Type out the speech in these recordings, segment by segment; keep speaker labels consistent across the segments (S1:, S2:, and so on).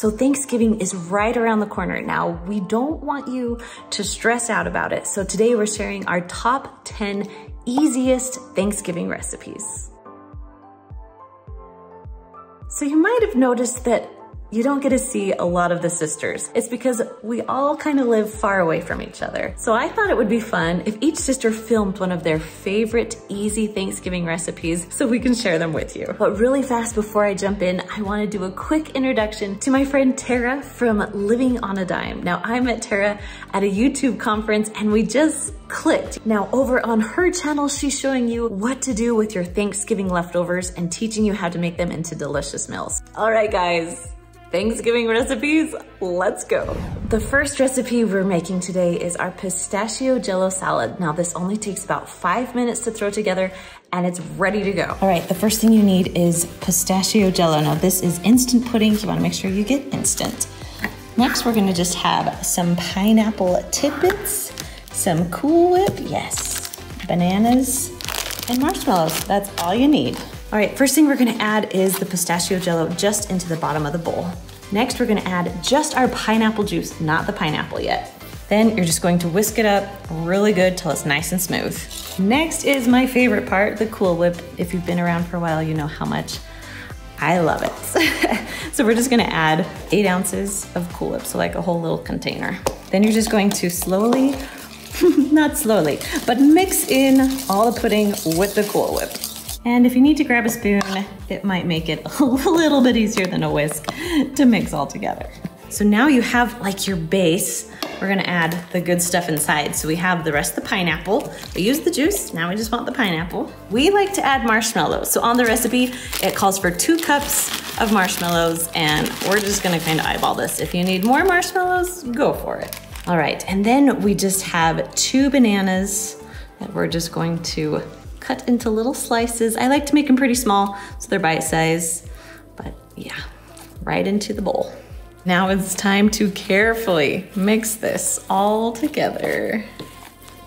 S1: So Thanksgiving is right around the corner. Now, we don't want you to stress out about it. So today we're sharing our top 10 easiest Thanksgiving recipes. So you might have noticed that you don't get to see a lot of the sisters. It's because we all kind of live far away from each other. So I thought it would be fun if each sister filmed one of their favorite easy Thanksgiving recipes so we can share them with you. But really fast before I jump in, I wanna do a quick introduction to my friend Tawra from Living on a Dime. Now I met Tawra at a YouTube conference and we just clicked. Now over on her channel, she's showing you what to do with your Thanksgiving leftovers and teaching you how to make them into delicious meals. All right, guys, Thanksgiving recipes, let's go. The first recipe we're making today is our pistachio jello salad. Now this only takes about five minutes to throw together and it's ready to go. All right, the first thing you need is pistachio jello. Now this is instant pudding. You wanna make sure you get instant. Next, we're gonna just have some pineapple tidbits, some Cool Whip, yes, bananas, and marshmallows. That's all you need. All right, first thing we're gonna add is the pistachio jello just into the bottom of the bowl. Next, we're gonna add just our pineapple juice, not the pineapple yet. Then you're just going to whisk it up really good till it's nice and smooth. Next is my favorite part, the Cool Whip. If you've been around for a while, you know how much I love it. so we're just gonna add eight ounces of Cool Whip, so like a whole little container. Then you're just going to slowly, not slowly, but mix in all the pudding with the Cool Whip. And if you need to grab a spoon, it might make it a little bit easier than a whisk to mix all together. So now you have like your base. We're gonna add the good stuff inside. So we have the rest of the pineapple. We use the juice, now we just want the pineapple. We like to add marshmallows. So on the recipe, it calls for two cups of marshmallows and we're just gonna kind of eyeball this. If you need more marshmallows, go for it. All right, and then we just have two bananas that we're just going to cut into little slices. I like to make them pretty small so they're bite size, but yeah, right into the bowl. Now it's time to carefully mix this all together.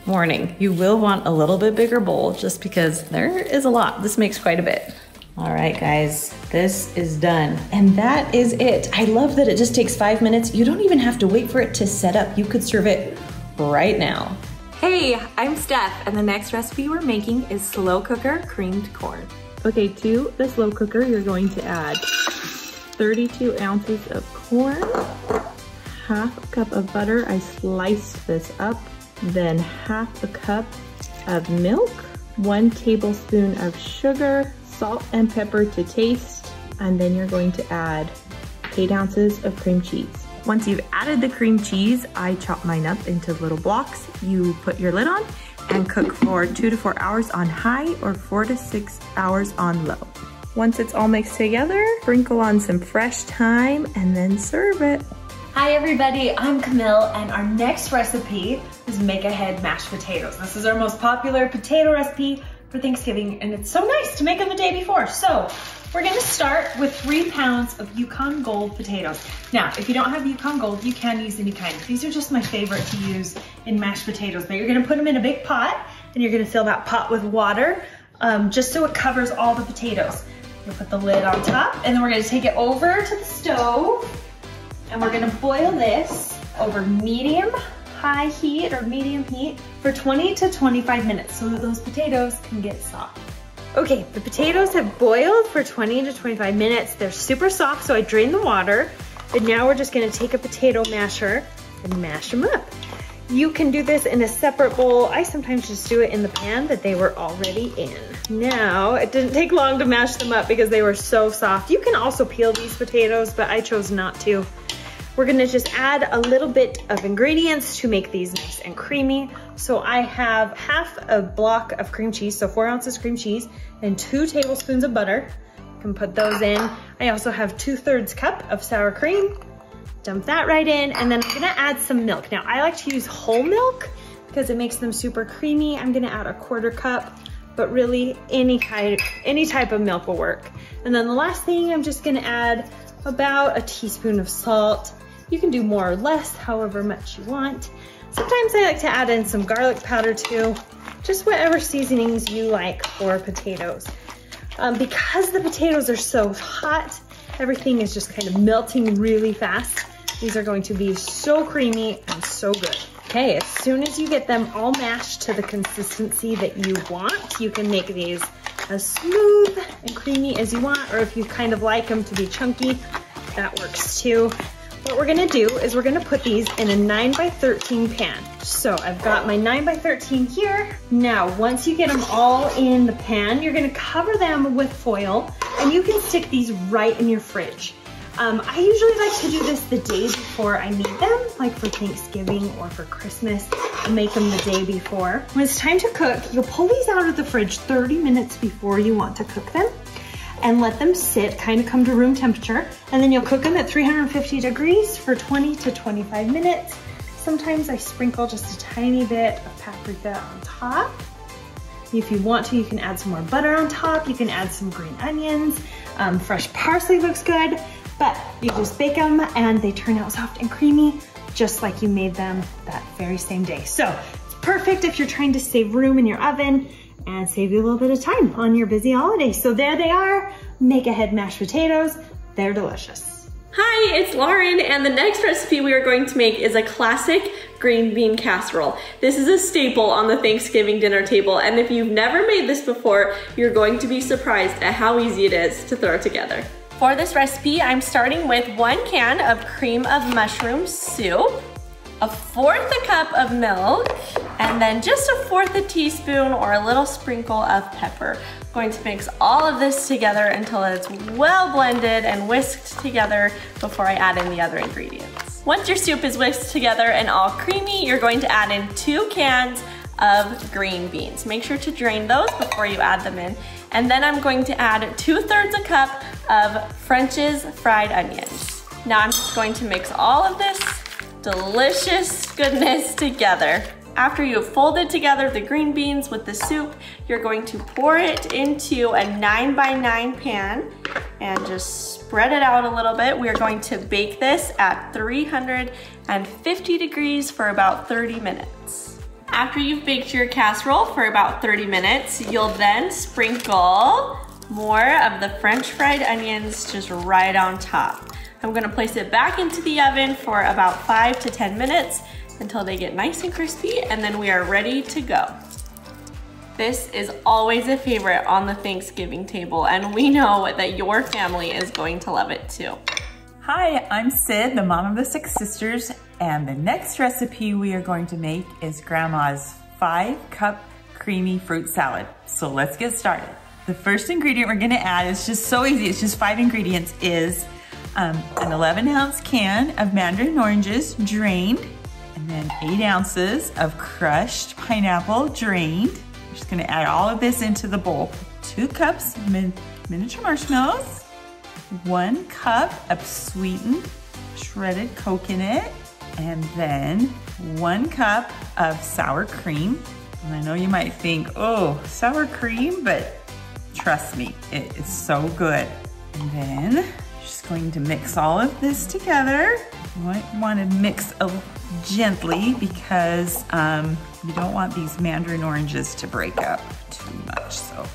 S1: Warning, you will want a little bit bigger bowl just because there is a lot. This makes quite a bit. All right, guys, this is done. And that is it. I love that it just takes five minutes. You don't even have to wait for it to set up. You could serve it right now.
S2: Hey, I'm Steph, and the next recipe we're making is slow cooker creamed corn. Okay, to the slow cooker, you're going to add 32 ounces of corn, half a cup of butter. I sliced this up, then half a cup of milk, one tablespoon of sugar, salt and pepper to taste, and then you're going to add eight ounces of cream cheese. Once you've added the cream cheese, I chop mine up into little blocks. You put your lid on and cook for two to four hours on high or four to six hours on low. Once it's all mixed together, sprinkle on some fresh thyme and then serve it.
S3: Hi everybody, I'm Camille and our next recipe is make ahead mashed potatoes. This is our most popular potato recipe for Thanksgiving and it's so nice to make them the day before. So we're gonna start with three pounds of Yukon Gold potatoes. Now, if you don't have Yukon Gold, you can use any kind. These are just my favorite to use in mashed potatoes, but you're gonna put them in a big pot and you're gonna fill that pot with water um, just so it covers all the potatoes. You'll put the lid on top and then we're gonna take it over to the stove and we're gonna boil this over medium high heat or medium heat for 20 to 25 minutes so that those potatoes can get soft. Okay, the potatoes have boiled for 20 to 25 minutes. They're super soft, so I drained the water. And now we're just gonna take a potato masher and mash them up. You can do this in a separate bowl. I sometimes just do it in the pan that they were already in. Now, it didn't take long to mash them up because they were so soft. You can also peel these potatoes, but I chose not to. We're gonna just add a little bit of ingredients to make these nice and creamy. So I have half a block of cream cheese, so four ounces cream cheese, and two tablespoons of butter. You can put those in. I also have two thirds cup of sour cream. Dump that right in, and then I'm gonna add some milk. Now I like to use whole milk because it makes them super creamy. I'm gonna add a quarter cup, but really any kind, any type of milk will work. And then the last thing, I'm just gonna add about a teaspoon of salt you can do more or less, however much you want. Sometimes I like to add in some garlic powder too, just whatever seasonings you like for potatoes. Um, because the potatoes are so hot,
S2: Everything is just kind of melting really fast. These are going to be so creamy and so good. Okay, as soon as you get them all mashed to the consistency that you want, you can make these as smooth and creamy as you want, or if you kind of like them to be chunky, that works too. What we're gonna do is we're gonna put these in a 9 by 13 pan. So I've got my 9 by 13 here. Now, once you get them all in the pan, you're gonna cover them with foil and you can stick these right in your fridge. Um, I usually like to do this the day before I need them, like for Thanksgiving or for Christmas. I make them the day before. When it's time to cook, you'll pull these out of the fridge 30 minutes before you want to cook them and let them sit, kind of come to room temperature. And then you'll cook them at 350 degrees for 20 to 25 minutes. Sometimes I sprinkle just a tiny bit of paprika on top. If you want to, you can add some more butter on top. You can add some green onions. Um, fresh parsley looks good, but you just bake them and they turn out soft and creamy, just like you made them that very same day. So it's perfect if you're trying to save room in your oven and save you a little bit of time on your busy holiday. So there they are, make ahead mashed potatoes. They're delicious.
S4: Hi, it's Lauren, and the next recipe we are going to make is a classic green bean casserole. This is a staple on the Thanksgiving dinner table, and if you've never made this before, you're going to be surprised at how easy it is to throw together. For this recipe, I'm starting with one can of cream of mushroom soup, a fourth a cup of milk, and then just a fourth a teaspoon or a little sprinkle of pepper. I'm going to mix all of this together until it's well blended and whisked together before I add in the other ingredients. Once your soup is whisked together and all creamy, you're going to add in two cans of green beans. Make sure to drain those before you add them in. And then I'm going to add two thirds a cup of French's fried onions. Now I'm just going to mix all of this delicious goodness together. After you have folded together the green beans with the soup, you're going to pour it into a nine by nine pan and just spread it out a little bit. We are going to bake this at 350 degrees for about 30 minutes. After you've baked your casserole for about 30 minutes, you'll then sprinkle more of the french fried onions just right on top. I'm gonna place it back into the oven for about five to 10 minutes until they get nice and crispy and then we are ready to go. This is always a favorite on the Thanksgiving table and we know that your family is going to love it too.
S5: Hi, I'm Sid, the mom of the six sisters, and the next recipe we are going to make is Grandma's five cup creamy fruit salad. So let's get started. The first ingredient we're gonna add is just so easy, it's just five ingredients, is um, an 11 ounce can of mandarin oranges drained, and then eight ounces of crushed pineapple drained. We're just gonna add all of this into the bowl. Two cups min miniature marshmallows, one cup of sweetened shredded coconut, and then one cup of sour cream. And I know you might think, oh, sour cream, but trust me, it is so good. And then going to mix all of this together. You might want to mix gently because um, you don't want these mandarin oranges to break up too much. So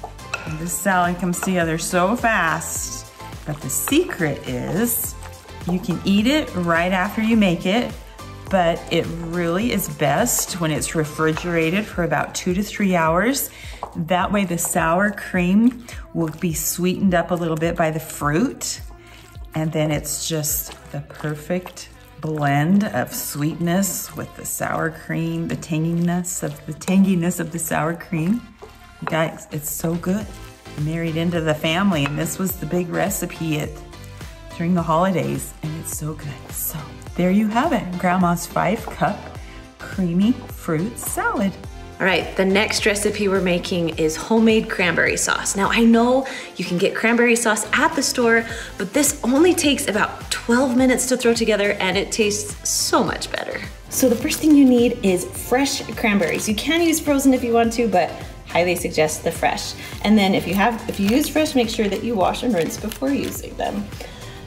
S5: this salad comes together so fast. But the secret is you can eat it right after you make it, but it really is best when it's refrigerated for about two to three hours. That way the sour cream will be sweetened up a little bit by the fruit and then it's just the perfect blend of sweetness with the sour cream, the tanginess of the tanginess of the sour cream. Guys, it's so good. Married into the family, and this was the big recipe at during the holidays, and it's so good. So there you have it, Grandma's five cup creamy fruit salad.
S1: All right, the next recipe we're making is homemade cranberry sauce. Now I know you can get cranberry sauce at the store, but this only takes about 12 minutes to throw together and it tastes so much better. So the first thing you need is fresh cranberries. You can use frozen if you want to, but highly suggest the fresh. And then if you have, if you use fresh, make sure that you wash and rinse before using them.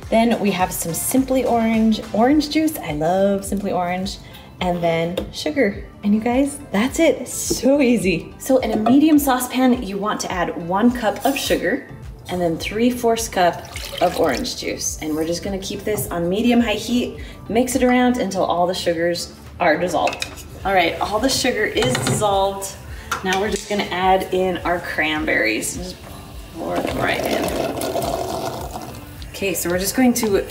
S1: Then we have some Simply Orange orange juice. I love Simply Orange and then sugar. And you guys, that's it, so easy. So in a medium saucepan, you want to add one cup of sugar, and then 3 fourths cup of orange juice. And we're just gonna keep this on medium high heat, mix it around until all the sugars are dissolved. All right, all the sugar is dissolved. Now we're just gonna add in our cranberries. Just pour them right in. Okay, so we're just going to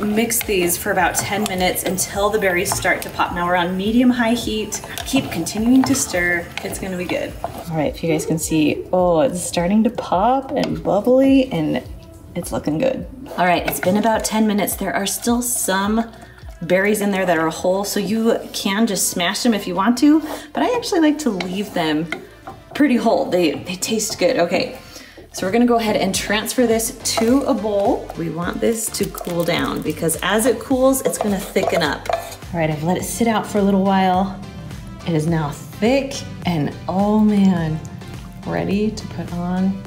S1: mix these for about 10 minutes until the berries start to pop. Now we're on medium high heat. Keep continuing to stir. It's gonna be good. All right, if you guys can see, oh, it's starting to pop and bubbly and it's looking good. All right, it's been about 10 minutes. There are still some berries in there that are whole, so you can just smash them if you want to, but I actually like to leave them pretty whole. They, they taste good. Okay, so we're gonna go ahead and transfer this to a bowl. We want this to cool down because as it cools, it's gonna thicken up. All right, I've let it sit out for a little while. It is now thick and oh man, ready to put on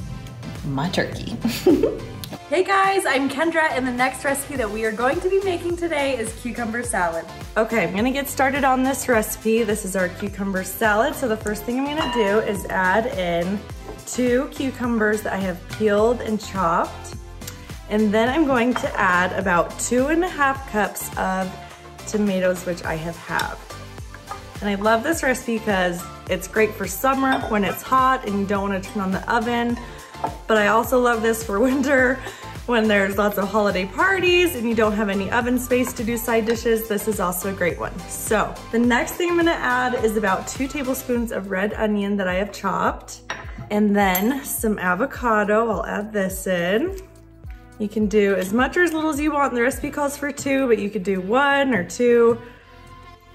S1: my turkey.
S2: Hey guys, I'm Kendra and the next recipe that we are going to be making today is cucumber salad. Okay, I'm gonna get started on this recipe. This is our cucumber salad. So the first thing I'm gonna do is add in two cucumbers that I have peeled and chopped. And then I'm going to add about two and a half cups of tomatoes, which I have halved. And I love this recipe because it's great for summer when it's hot and you don't wanna turn on the oven. But I also love this for winter when there's lots of holiday parties and you don't have any oven space to do side dishes, this is also a great one. So the next thing I'm gonna add is about two tablespoons of red onion that I have chopped. And then some avocado, I'll add this in. You can do as much or as little as you want. The recipe calls for two, but you could do one or two.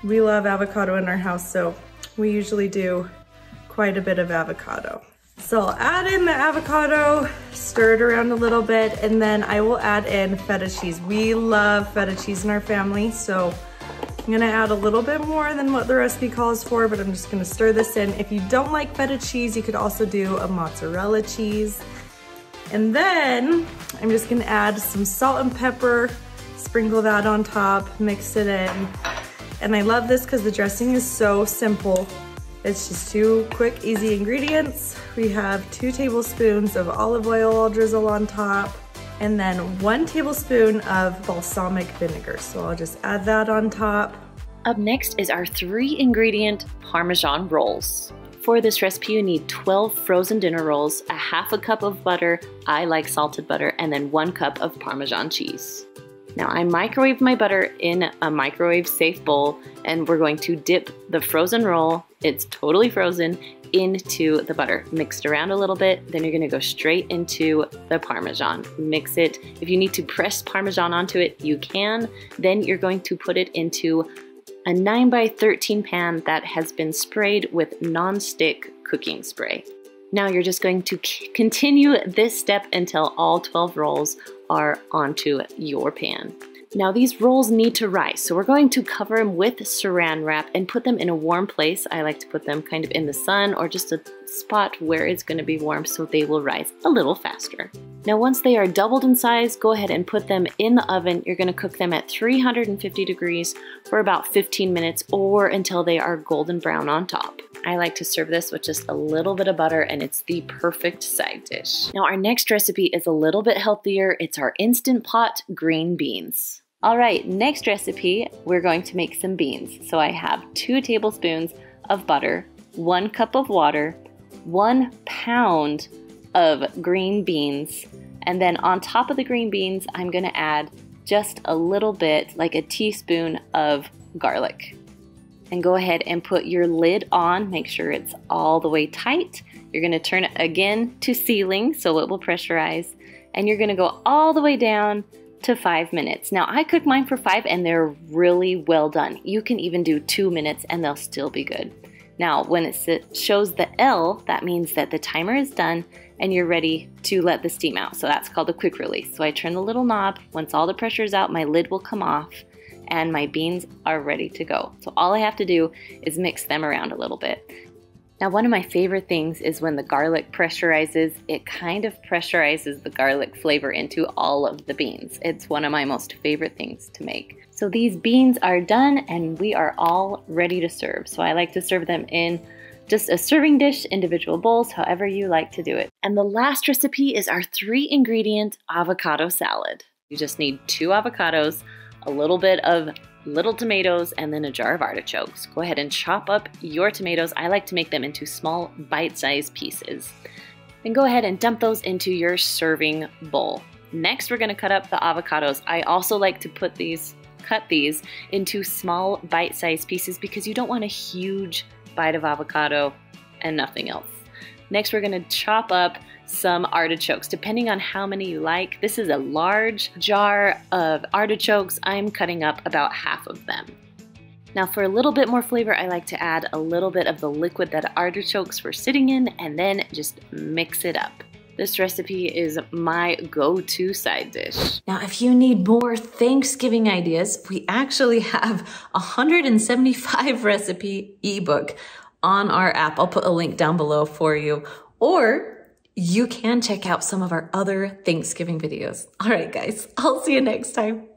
S2: We love avocado in our house, so we usually do quite a bit of avocado. So I'll add in the avocado, stir it around a little bit, and then I will add in feta cheese. We love feta cheese in our family, so I'm gonna add a little bit more than what the recipe calls for, but I'm just gonna stir this in. If you don't like feta cheese, you could also do a mozzarella cheese. And then I'm just gonna add some salt and pepper, sprinkle that on top, mix it in. And I love this because the dressing is so simple. It's just two quick, easy ingredients. We have two tablespoons of olive oil I'll drizzle on top, and then one tablespoon of balsamic vinegar. So I'll just add that on top.
S1: Up next is our three ingredient Parmesan rolls. For this recipe, you need 12 frozen dinner rolls, a half a cup of butter, I like salted butter, and then one cup of Parmesan cheese. Now I microwave my butter in a microwave safe bowl and we're going to dip the frozen roll, it's totally frozen, into the butter. Mix it around a little bit, then you're gonna go straight into the Parmesan. Mix it. If you need to press Parmesan onto it, you can. Then you're going to put it into a 9 by 13 pan that has been sprayed with non-stick cooking spray. Now you're just going to continue this step until all 12 rolls are onto your pan. Now these rolls need to rise, so we're going to cover them with saran wrap and put them in a warm place. I like to put them kind of in the sun or just a spot where it's going to be warm so they will rise a little faster. Now once they are doubled in size, go ahead and put them in the oven. You're going to cook them at 350 degrees for about 15 minutes or until they are golden brown on top. I like to serve this with just a little bit of butter and it's the perfect side dish. Now our next recipe is a little bit healthier. It's our Instant Pot green beans. All right, next recipe, we're going to make some beans. So I have two tablespoons of butter, one cup of water, one pound of green beans, and then on top of the green beans, I'm gonna add just a little bit, like a teaspoon of garlic and go ahead and put your lid on. Make sure it's all the way tight. You're gonna turn it again to sealing so it will pressurize and you're gonna go all the way down to five minutes. Now I cook mine for five and they're really well done. You can even do two minutes and they'll still be good. Now when it shows the L, that means that the timer is done and you're ready to let the steam out. So that's called a quick release. So I turn the little knob, once all the pressure is out, my lid will come off and my beans are ready to go. So all I have to do is mix them around a little bit. Now, one of my favorite things is when the garlic pressurizes, it kind of pressurizes the garlic flavor into all of the beans. It's one of my most favorite things to make. So these beans are done and we are all ready to serve. So I like to serve them in just a serving dish, individual bowls, however you like to do it. And the last recipe is our three ingredient avocado salad. You just need two avocados, a little bit of little tomatoes, and then a jar of artichokes. Go ahead and chop up your tomatoes. I like to make them into small bite-sized pieces. Then go ahead and dump those into your serving bowl. Next, we're gonna cut up the avocados. I also like to put these, cut these into small bite-sized pieces because you don't want a huge bite of avocado and nothing else. Next, we're gonna chop up some artichokes, depending on how many you like. This is a large jar of artichokes. I'm cutting up about half of them. Now for a little bit more flavor, I like to add a little bit of the liquid that artichokes were sitting in and then just mix it up. This recipe is my go-to side dish. Now, if you need more Thanksgiving ideas, we actually have a 175 recipe ebook on our app. I'll put a link down below for you. Or you can check out some of our other Thanksgiving videos. All right, guys, I'll see you next time.